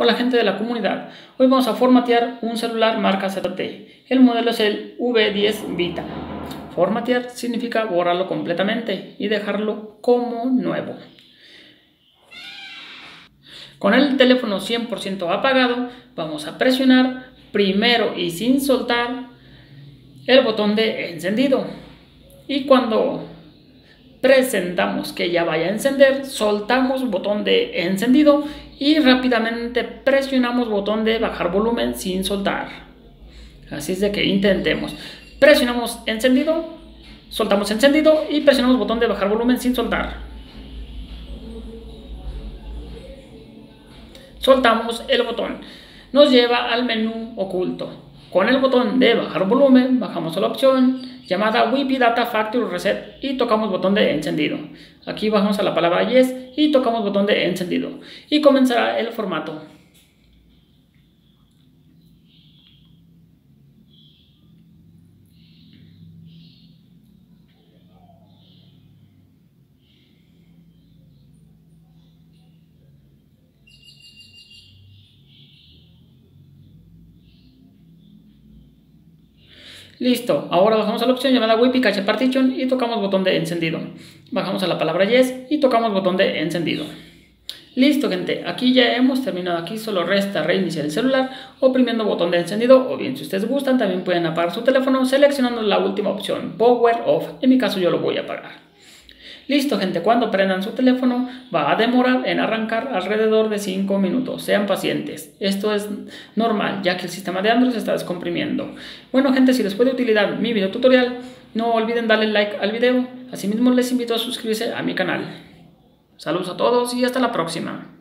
Hola gente de la comunidad, hoy vamos a formatear un celular marca ZT. El modelo es el V10 Vita. Formatear significa borrarlo completamente y dejarlo como nuevo. Con el teléfono 100% apagado, vamos a presionar primero y sin soltar el botón de encendido. Y cuando presentamos que ya vaya a encender, soltamos botón de encendido y rápidamente presionamos botón de bajar volumen sin soltar. Así es de que intentemos. Presionamos encendido, soltamos encendido y presionamos botón de bajar volumen sin soltar. Soltamos el botón. Nos lleva al menú oculto. Con el botón de bajar volumen, bajamos a la opción llamada WIPI Data Factory Reset y tocamos botón de encendido. Aquí bajamos a la palabra Yes y tocamos botón de encendido. Y comenzará el formato. Listo, ahora bajamos a la opción llamada WIPI Cache Partition y tocamos botón de encendido. Bajamos a la palabra Yes y tocamos botón de encendido. Listo gente, aquí ya hemos terminado, aquí solo resta reiniciar el celular oprimiendo botón de encendido o bien si ustedes gustan también pueden apagar su teléfono seleccionando la última opción, Power Off, en mi caso yo lo voy a apagar. Listo, gente, cuando prendan su teléfono va a demorar en arrancar alrededor de 5 minutos. Sean pacientes. Esto es normal, ya que el sistema de Android se está descomprimiendo. Bueno, gente, si les puede utilizar mi video tutorial, no olviden darle like al video. Asimismo, les invito a suscribirse a mi canal. Saludos a todos y hasta la próxima.